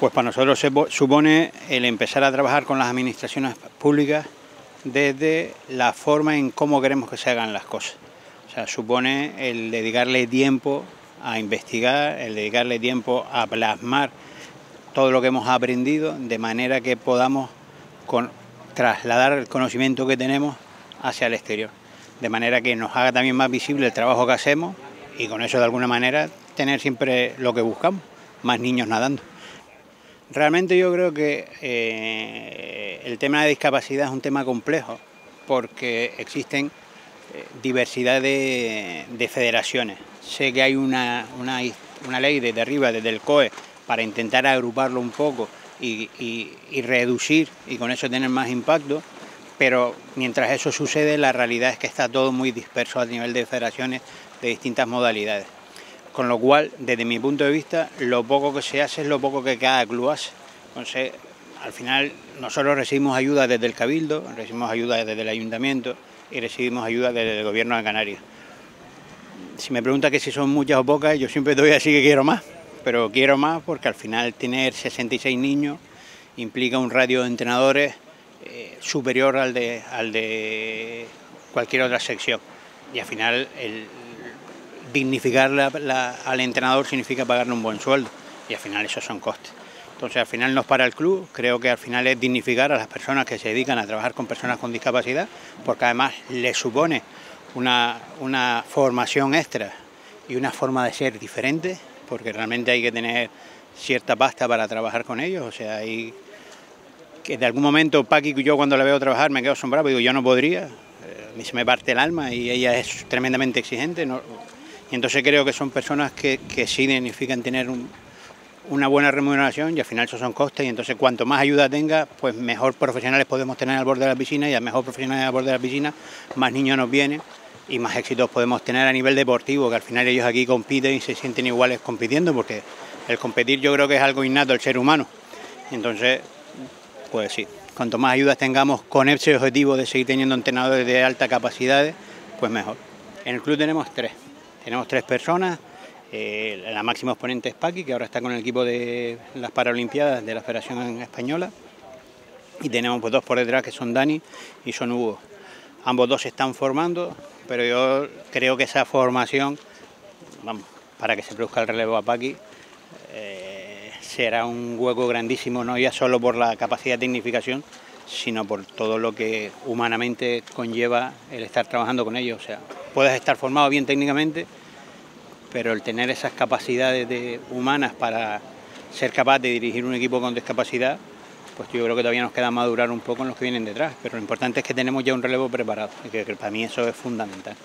Pues para nosotros supone el empezar a trabajar con las administraciones públicas desde la forma en cómo queremos que se hagan las cosas. O sea, supone el dedicarle tiempo a investigar, el dedicarle tiempo a plasmar todo lo que hemos aprendido de manera que podamos trasladar el conocimiento que tenemos hacia el exterior. De manera que nos haga también más visible el trabajo que hacemos y con eso de alguna manera tener siempre lo que buscamos, más niños nadando. Realmente yo creo que eh, el tema de discapacidad es un tema complejo porque existen eh, diversidad de, federaciones. Sé que hay una, ley desde arriba, desde el COE, para intentar agruparlo un poco y, y reducir y con eso tener más impacto, pero mientras eso sucede la realidad es que está todo muy disperso a nivel de federaciones de distintas modalidades. Con lo cual, desde mi punto de vista, lo poco que se hace es lo poco que cada club hace. Entonces, al final, nosotros recibimos ayuda desde el Cabildo, recibimos ayuda desde el Ayuntamiento y recibimos ayuda desde el Gobierno de Canarias. Si me pregunta que si son muchas o pocas, yo siempre doy así que quiero más, pero quiero más porque al final tener 66 niños implica un radio de entrenadores eh, superior al de, al de cualquier otra sección. Y al final el, dignificar al entrenador significa pagarle un buen sueldo y al final esos son costes. Entonces al final no es para el club, creo que al final es dignificar a las personas que se dedican a trabajar con personas con discapacidad, porque además les supone una, una formación extra y una forma de ser diferente, porque realmente hay que tener cierta pasta para trabajar con ellos, o sea, hay que de algún momento Paqui y yo cuando la veo trabajar me quedo asombrado, digo, yo no podría, eh, a se me parte el alma y ella es tremendamente exigente, y entonces creo que son personas que, que sí significan tener una buena remuneración y al final esos son costes y entonces cuanto más ayuda tenga, pues mejor profesionales podemos tener al borde de la piscina y a mejor profesionales al borde de la piscina, más niños nos vienen y más éxitos podemos tener a nivel deportivo, que al final ellos aquí compiten y se sienten iguales compitiendo, porque el competir yo creo que es algo innato del ser humano. Entonces, pues sí, cuanto más ayudas tengamos con ese objetivo de seguir teniendo entrenadores de alta capacidad, pues mejor. En el club tenemos tres. Tenemos tres personas, eh, la máxima exponente es Paqui, que ahora está con el equipo de las Paralimpiadas de la Federación Española, y tenemos pues, dos por detrás que son Dani y son Hugo. Ambos dos se están formando, pero yo creo que esa formación, vamos, para que se produzca el relevo a Paqui, eh, será un hueco grandísimo, no ya solo por la capacidad de dignificación, sino por todo lo que humanamente conlleva el estar trabajando con ellos. O sea, puedes estar formado bien técnicamente, pero el tener esas capacidades humanas para ser capaz de dirigir un equipo con discapacidad, pues yo creo que todavía nos queda madurar un poco en los que vienen detrás, pero lo importante es que tenemos ya un relevo preparado y que para mí eso es fundamental.